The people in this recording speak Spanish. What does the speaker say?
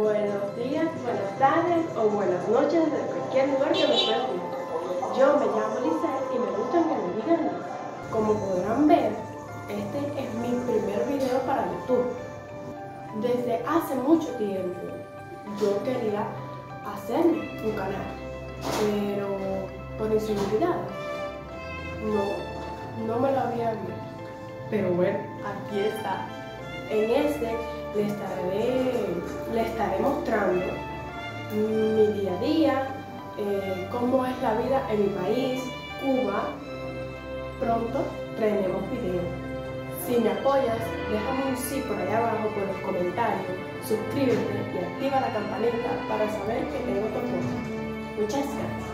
Buenos días, buenas tardes o buenas noches desde cualquier lugar que me puedas ver. Yo me llamo Lizette y me gusta que me digan. Como podrán ver, este es mi primer video para YouTube. Desde hace mucho tiempo yo quería hacer un canal, pero por inseguridad no, no me lo había visto. Pero bueno, aquí está. En este le estaré, le estaré mostrando mi día a día, eh, cómo es la vida en mi país, Cuba. Pronto traeremos videos. Si me apoyas, déjame un sí por allá abajo por los comentarios, suscríbete y activa la campanita para saber que tengo tu. Muchas gracias.